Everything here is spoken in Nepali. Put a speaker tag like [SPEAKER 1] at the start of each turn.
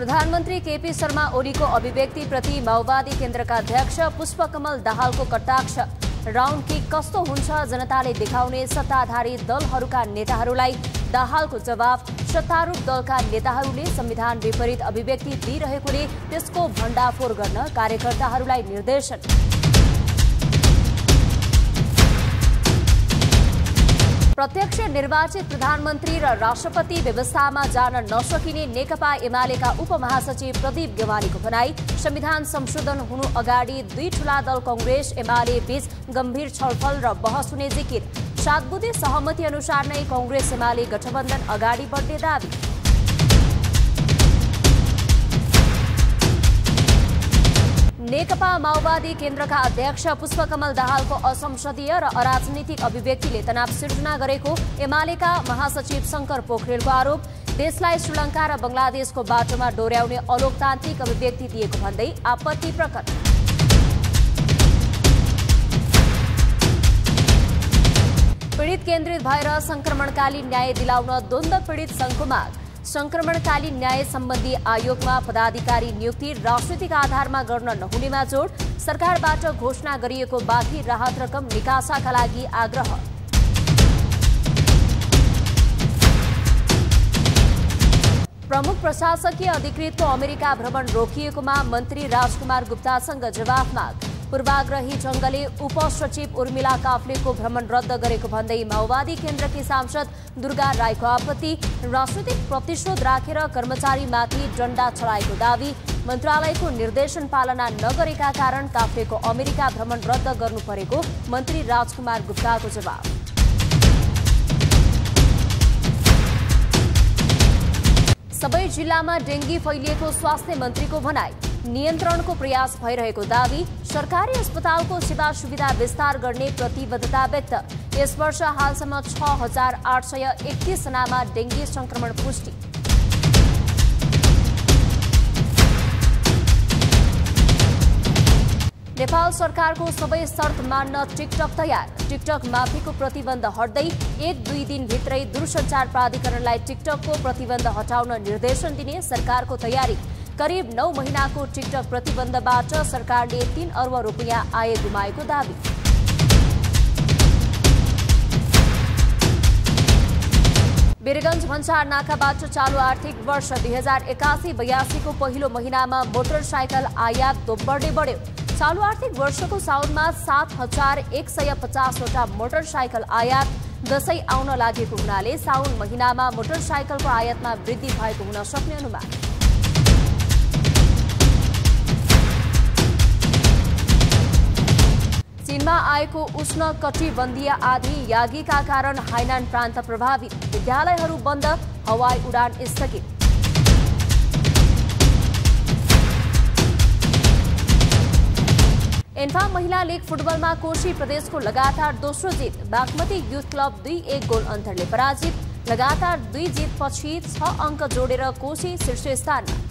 [SPEAKER 1] प्रधानमन्त्री केपी शर्मा ओलीको अभिव्यक्तिप्रति माओवादी केन्द्रका अध्यक्ष पुष्पकमल दाहालको कटाक्ष। राउन्ड किक कस्तो हुन्छ जनताले देखाउने सत्ताधारी दलहरूका नेताहरूलाई? दाहालको जवाब सत्तारूढ दलका नेताहरूले संविधान विपरीत अभिव्यक्ति दिइरहेकोले त्यसको भण्डाफोर गर्न कार्यकर्ताहरूलाई निर्देशन। प्रत्यक्ष निर्वाचित प्रधानमन्त्री र राष्ट्रपति व्यवस्थामा जान नसकिने नेकपा एमालेका उपमहासचिव प्रदीप गेवालीको भनाई संविधान संशोधन हुनु अगाडि दुई ठूला दल कंग्रेस एमाले बीच गम्भीर छलफल र बहस हुने जिकिर। सात सहमति अनुसार नै कंग्रेस एमाले गठबन्धन अगाडि बढ्ने दावी नेकपा माओवादी केन्द्रका अध्यक्ष पुष्पकमल दाहालको असंसदीय र अराजनीतिक अभिव्यक्तिले तनाव सिर्जना गरेको एमालेका महासचिव शङ्कर पोखरेलको आरोप। देशलाई श्रीलङ्का र बङ्गलादेशको बाटोमा डोर्याउने अलोकतान्त्रिक अभिव्यक्ति दिएको भन्दै आपत्ति प्रकट। पीडित केन्द्रित भएर संक्रमणकालीन न्याय दिलाउन द्वन्द पीडित माग। संक्रमणकालीन न्याय सम्बन्धी आयोगमा पदाधिकारी नियुक्ति राजनैतिक आधारमा गर्न नहुनेमा जोड सरकारबाट घोषणा गरिएको बाँकी राहत रकम निकासाका लागि आग्रह। प्रमुख प्रशासकीय अधिकृतको अमेरिका भ्रमण रोकिएकोमा मन्त्री राजकुमार गुप्तासँग जवाफ माग। पूर्वाग्रही जङ्गले उपसचिव उर्मिला काफ्लेको भ्रमण रद्द गरेको भन्दै माओवादी केन्द्रकी सांसद दुर्गा राईको आपत्ति राजनैतिक प्रतिशोध राखेर कर्मचारीमाथि डण्डा चढाएको दावी मन्त्रालयको निर्देशन पालना नगरेका कारण काफ्लेको अमेरिका भ्रमण रद्द गर्नु परेको मन्त्री राजकुमार गुप्ताको जवाब। सबै जिल्लामा डेङ्गी फैलिएको स्वास्थ्य मन्त्रीको भनाई। नियन्त्रणको प्रयास भइरहेको दावी सरकारी अस्पतालको सेवा सुविधा विस्तार गर्ने प्रतिबद्धता व्यक्त। यस वर्ष हालसम्म छ हजार आठ सय एकतिसजनामा डेङ्गी संक्रमण पुष्टि। नेपाल सरकारको सबै शर्त मान्न टिकटक तयार। टिकटक माफीको प्रतिबन्ध हट्दै एक दुई दिनभित्रै दूरसञ्चार प्राधिकरणलाई टिकटकको प्रतिबन्ध हटाउन निर्देशन दिने सरकारको तयारी। करिब नौ महिनाको टिकटक प्रतिबन्धबाट सरकारले तीन अर्ब रुपियाँ आय गुमाएको दावी। वीरगंज भन्सार नाकाबाट चालु आर्थिक वर्ष दुई हजार एकासी बयासीको पहिलो महिनामा मोटरसाइकल आयात दोब्बरले बढ्यो। चालु आर्थिक वर्षको साउनमा सात हजार एक सय पचासवटा मोटरसाइकल आयात दसैँ आउन लागेको हुनाले साउन महिनामा मोटरसाइकलको आयातमा वृद्धि भएको हुन सक्ने अनुमान। चीनमा आएको उष्ण कटिबन्धीय आधी यागीका कारण हाइनान प्रान्त प्रभावित विद्यालयहरू बन्द हवाई उडान स्थगित। एन्फा महिला लिग फुटबलमा कोशी प्रदेशको लगातार दोस्रो जित। बागमती युथ क्लब दुई एक गोल अन्तरले पराजित। लगातार दुई जितपछि छ अङ्क जोडेर कोशी शीर्ष स्थानमा।